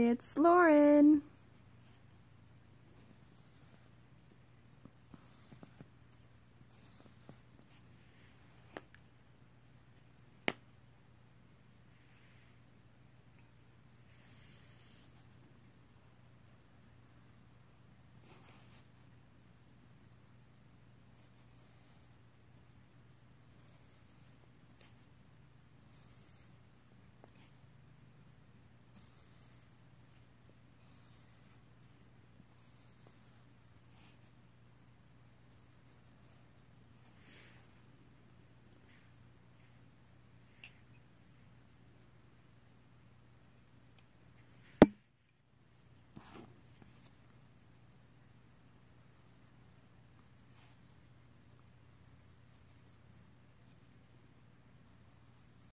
It's Lauren.